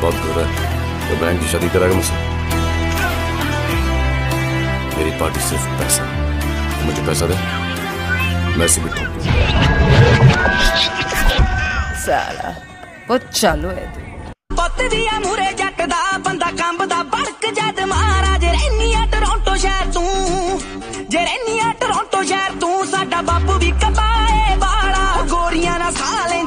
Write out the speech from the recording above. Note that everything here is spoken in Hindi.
बहुत गुरा तो बहन की शादी कराएगा मुझसे। मेरी पार्टी सिर्फ़ पैसा। तो मुझे पैसा दे। मैं से बिठू सारा बहुत चालू है तू। पत दिया मुरे जट दा बंदा कंब दा बड़क जद महाराज। रेनिया टोरंटो शहर तू। जे रेनिया टोरंटो शहर तू साडा बापू भी कमाए बाला गोरियाँ ना खा ले